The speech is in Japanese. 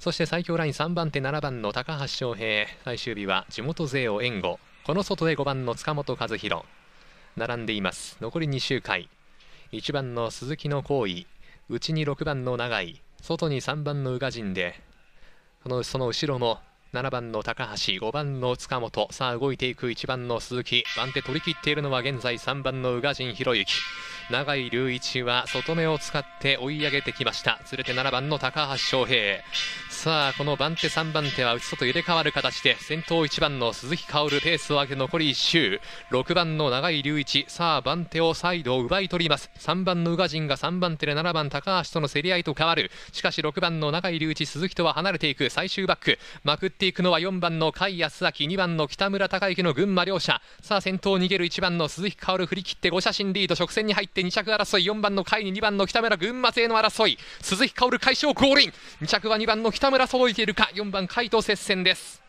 そして最強ライン3番手7番の高橋翔平。最終日は地元勢を援護。この外へ5番の塚本和弘並んでいます。残り2周回。1番の鈴木の行為内に6番の永井。外に3番の宇賀神で。このその後ろも7番の高橋。5番の塚本。さあ動いていく1番の鈴木。番手取り切っているのは現在3番の宇賀神博之。永井隆一は外目を使って追い上げてきました。連れて7番の高橋翔平。さあこの番手3番手は内外入れ替わる形で先頭1番の鈴木薫ペースを上げ残り1周。6番の永井隆一さあ番手を再度奪い取ります。3番の宇賀神が3番手で7番高橋との競り合いと変わる。しかし6番の永井隆一鈴木とは離れていく。最終バック。まくっていくのは4番の甲斐康明2番の北村孝之の群馬両者。さあ先頭逃げる1番の鈴木薫振り切って5写真リード。直線に入ってって2着争い4番の甲斐に2番の北村群馬勢の争い。鈴木薫快勝ゴールイン2着は2番の北村揃えているか。4番甲斐と接戦です。